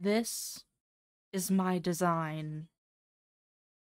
This is my design.